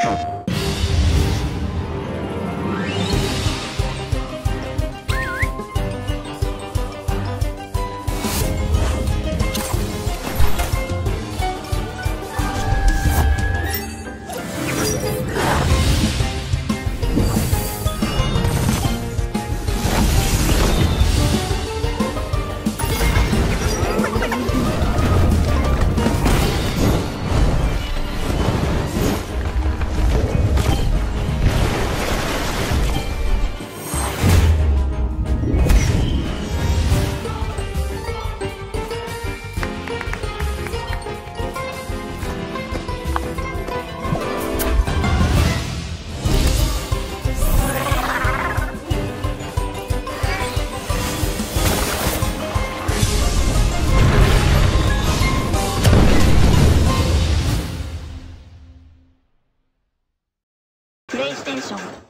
you プレイステーション